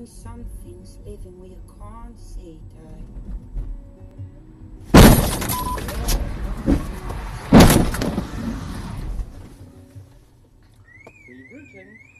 Seeing something's living where you can't see, Dad. Rerouting.